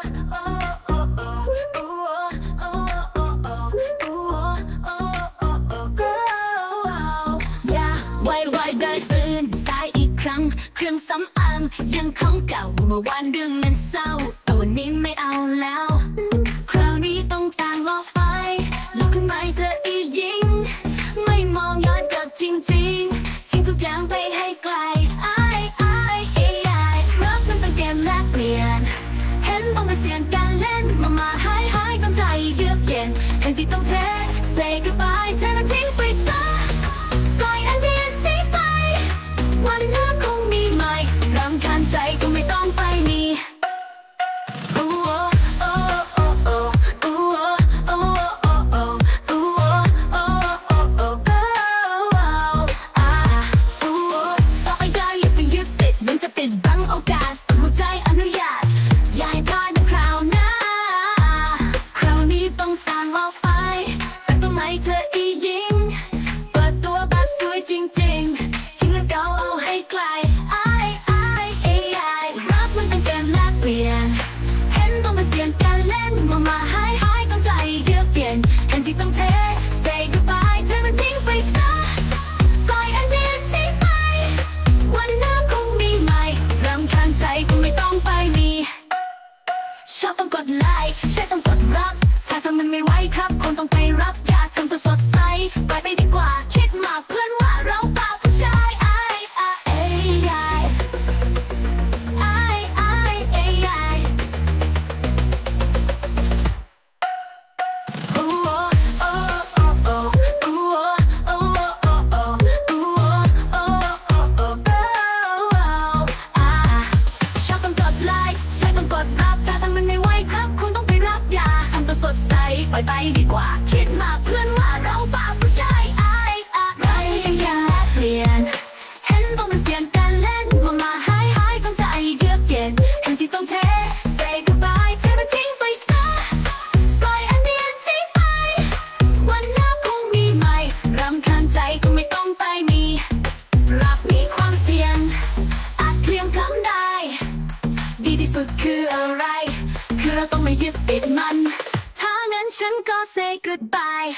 ย่าไวไดินตื่นสายอีกครั้งเครื่องสำอางยังของเก่าเมื่อวานเรื่องนั้นเศร้าแต่วันนี้ไม่เอาแล้ว say goodbye to the team. เธออียิงเปิดตัวแบบสวยจริงๆทิ้งเรื่องเก่าเอาให้ไกลไอไอไอไอรักมันเป็นเกมแลกเปลี่ยน เห็นต้องมาเสี่ยงการเล่นมามาหายหายจนใจเยือกเปลี่ยนเห็นที่ต้องเท say goodbye เธอมันทิ้งไปซะปล่อยอันเดียทิ้งไป วันหน้าคงมีใหม่รำคาญใจคงไม่ต้องไปมีชอบต้องกดไลค์ใช่ต้องกดรับ ถ้าทำมันไม่ไหวครับคงต้องไปรับ ปล่อยไปดีกว่า คิดมากเพื่อนว่าเราบ้าผู้ชายอายอะไรอยากเปลี่ยน เห็นต้องมันเสี่ยงการเล่นมามาหายหายจงใจเยือกเย็นเห็นที่ต้องเท say goodbye เทมันทิ้งไปซะปล่อยอันเดียนทิ้งไป วันหน้าคงมีใหม่รำคาญใจก็ไม่ต้องไปมี รักมีความเสี่ยง อาจเพลียงพล้ำได้ดีที่สุดคืออะไร คือเราต้องไม่ยึดติดมัน ฉันก็ say goodbye